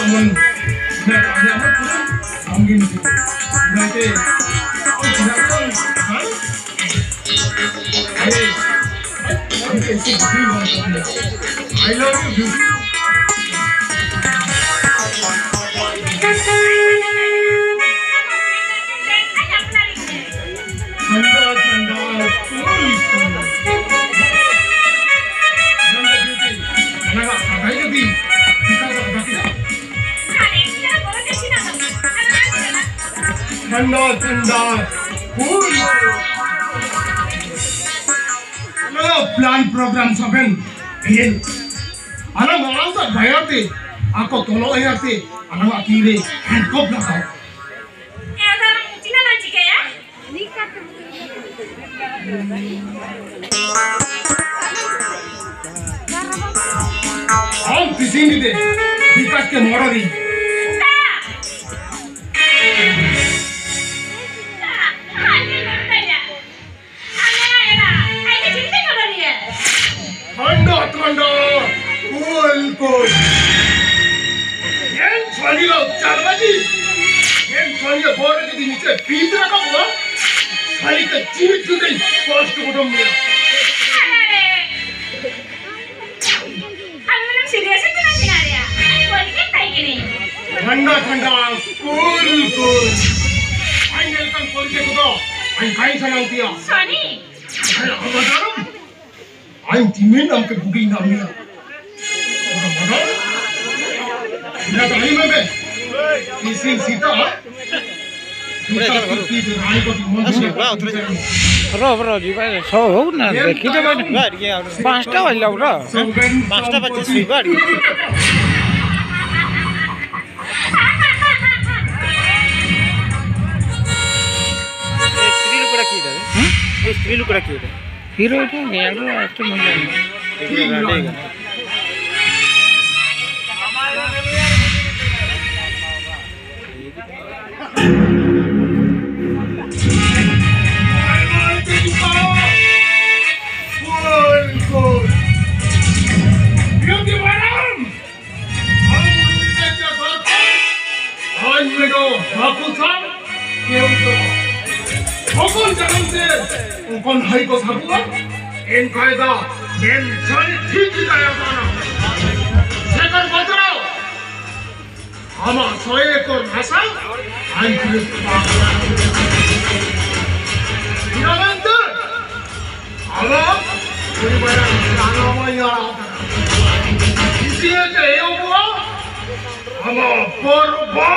mọi người đẹp đẹp bất ông nhìn người thì ông chỉ đạo tôi đấy. I love you. ঠান্ডা ঠান্ডা ফুল Ano plan program sa ben? Ayan. Ano nga ang sa bayarte? Ako tulo ay arte. Ano nga akili? Handcuff na ako. Ang pisindi de. 살리까 뒤들어가 뭐야? 살리까 뒤들어가 버스고 덤이야 ठंडा ठंडा cool cool I welcome call के को आई काई सलाम दिया सनी अरे अबदारम आई तिमिन हम के बुगी नाम लिया और मगर ना तो नहीं मैं किसी सीता र र जीवन छ हौ न किन पाँचवटा अहिले आउ र पाँचवटा बजी सुइबाट स्त्रील कुरा के हिरो আসবেগো বাপুসান কেউ তো সকল জানতে কোন হাইকো সাপুয়া এন কায়দা এন চলে ঠিক দায়া জানা সেকর বদর আমা সয়ে কো ভাষা আই পুলিশ নবন্ত আলো, পরিবারের প্রাণময় আর ইসিয়ে তে এও আমা পরবা